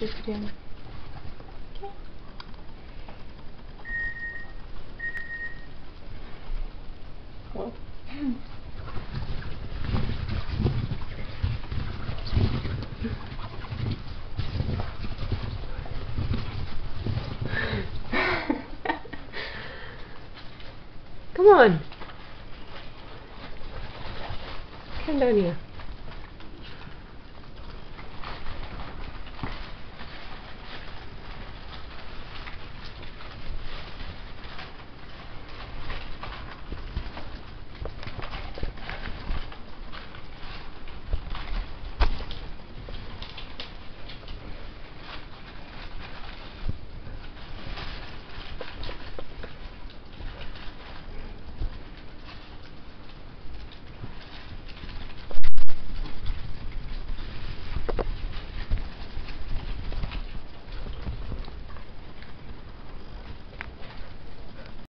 this again. Okay. Whoa. Come on. Come down here.